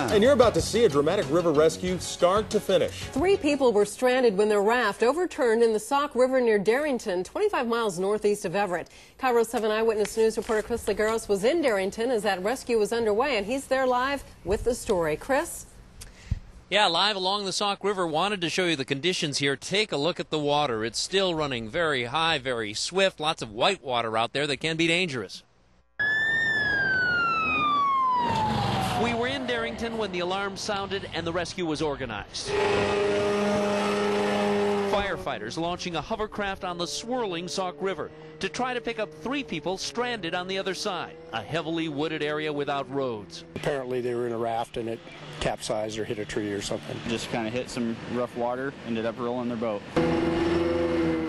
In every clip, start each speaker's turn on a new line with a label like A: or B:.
A: And you're about to see a dramatic river rescue start to finish.
B: Three people were stranded when their raft overturned in the Sauk River near Darrington, 25 miles northeast of Everett. KIRO 7 Eyewitness News reporter Chris Legeros was in Darrington as that rescue was underway, and he's there live with the story. Chris?
C: Yeah, live along the Sauk River. Wanted to show you the conditions here. Take a look at the water. It's still running very high, very swift. Lots of white water out there that can be dangerous. We were in when the alarm sounded and the rescue was organized. Firefighters launching a hovercraft on the swirling Sauk River to try to pick up three people stranded on the other side, a heavily wooded area without roads.
D: Apparently they were in a raft and it capsized or hit a tree or something.
E: Just kind of hit some rough water, ended up rolling their boat.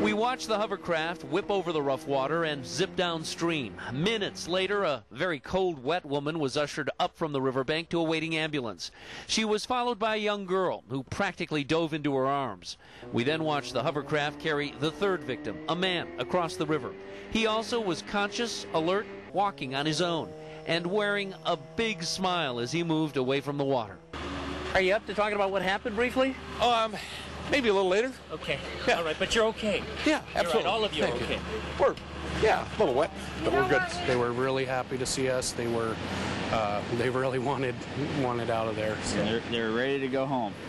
C: We watch the hovercraft whip over the rough water and zip downstream. Minutes later, a very cold, wet woman was ushered up from the riverbank to a waiting ambulance. She was followed by a young girl who practically dove into her arms. We then watched the hovercraft carry the third victim, a man, across the river. He also was conscious, alert, walking on his own, and wearing a big smile as he moved away from the water. Are you up to talking about what happened briefly?
F: Um, maybe a little later.
G: Okay.
F: Yeah.
G: All right, but you're okay.
F: Yeah,
G: You're
F: absolutely.
G: right. All of you are
F: Thank
G: okay.
F: We're, yeah, a little wet, but we're good.
D: They were really happy to see us. They were, uh, they really wanted wanted out of there. So.
E: They're, they're ready to go home.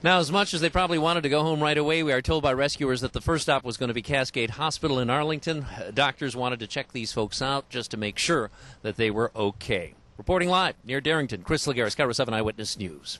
C: Now, as much as they probably wanted to go home right away, we are told by rescuers that the first stop was going to be Cascade Hospital in Arlington. Uh, Doctors wanted to check these folks out just to make sure that they were okay. Reporting live near Darrington, Chris Legeros, KIRO 7 Eyewitness News.